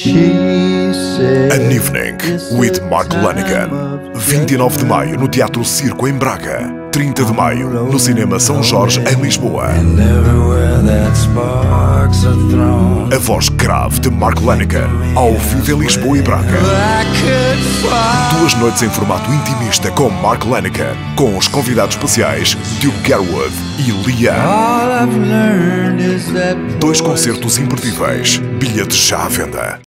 An Evening with Mark Lanigan. 29 de maio no Teatro Circo em Braga. 30 de maio no Cinema São Jorge em Lisboa. A voz grave de Mark Lanigan ao vivo em Lisboa e Braga. Duas noites em formato intimista com Mark Lanigan, com os convidados especiais Duke Garwood e Liam. Dois concertos imperdíveis. Bilhetes já à venda.